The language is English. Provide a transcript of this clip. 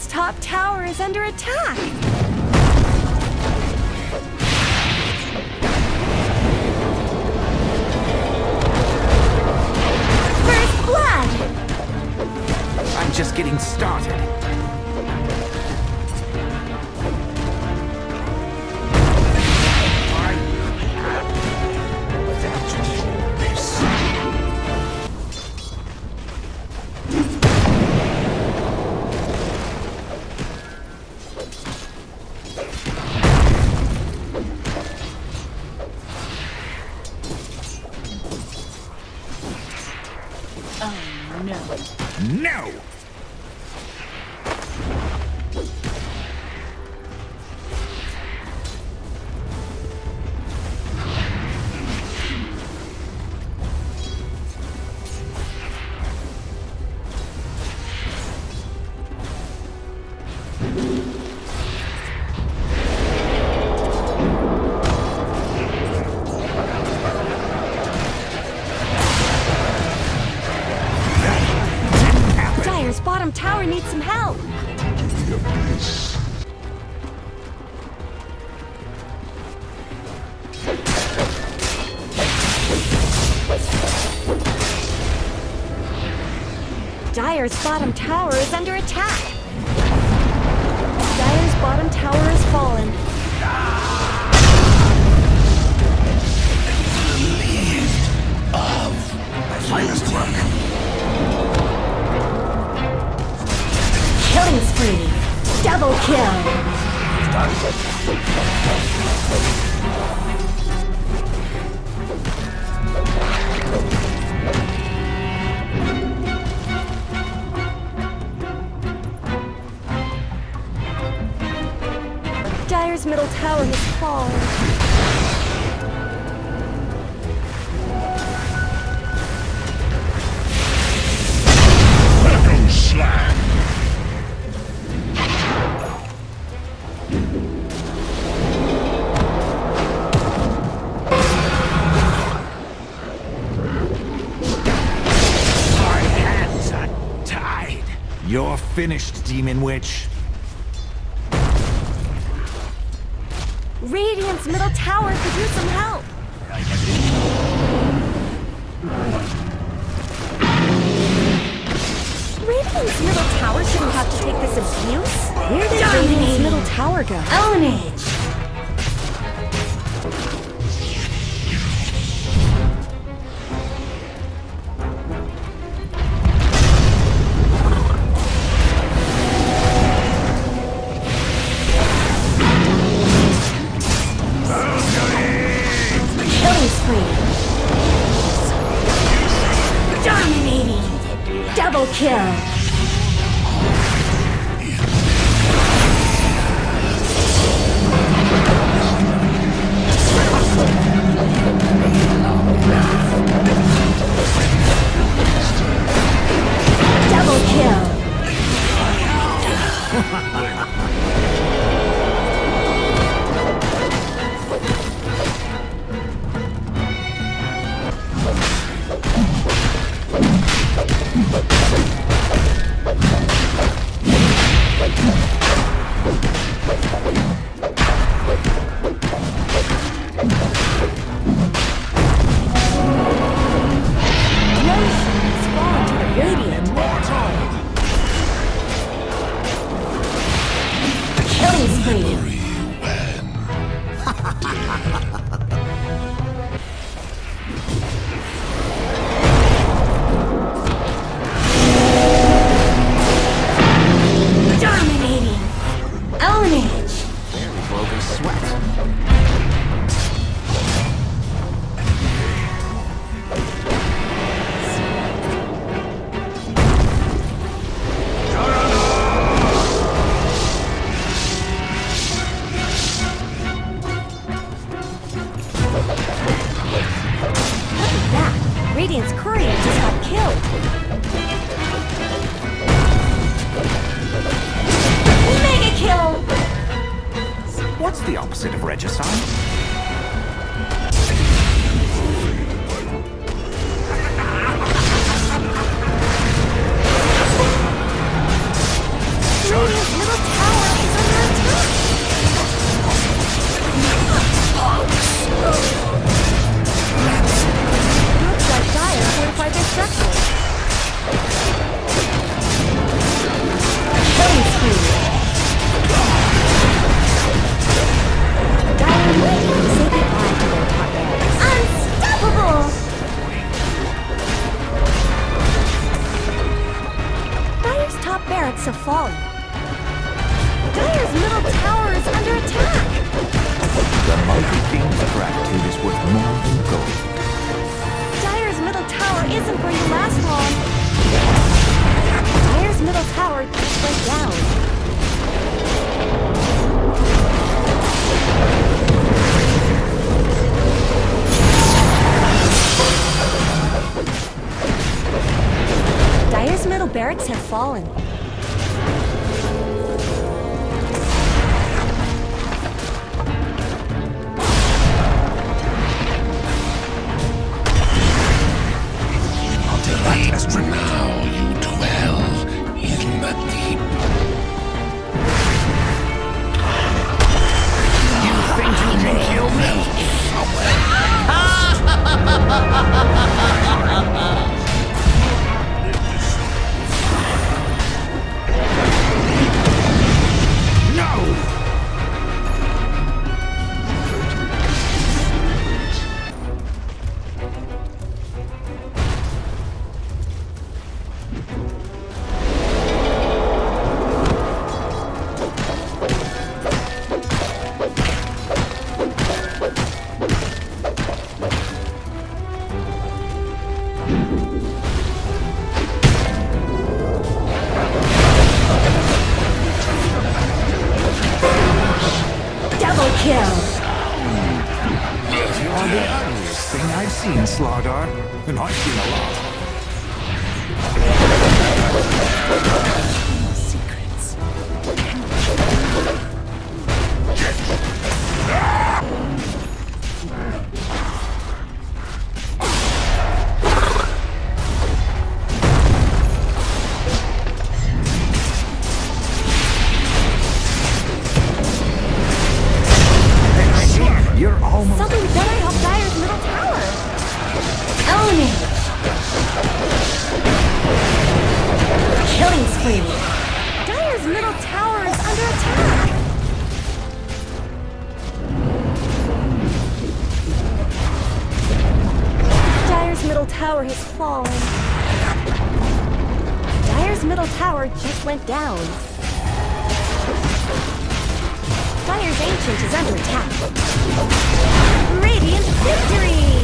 Radiant's top tower is under attack. First blood! I'm just getting started. No! Dire's needs some help. Dire's bottom tower is under attack. Dire's bottom tower has fallen. My finest work. Double kill. Dire's middle tower has fallen. Finished, Demon Witch. Radiant's middle tower could use some help. Radiant's middle tower shouldn't have to take this abuse. Where did Radiant's middle tower go? Ownage! Killing spree. Dominating. Double kill. But What's the opposite of regicide? Barracks have fallen. Now you dwell Kill! You're the ugliest thing I've seen, Slardar. And I've seen a lot. Almost... Something better help Dire's middle tower! Own it! Killing spree! Dire's middle tower is under attack! Dire's middle tower has fallen. Dire's middle tower just went down. Dire's Ancient is under attack. Radiant victory!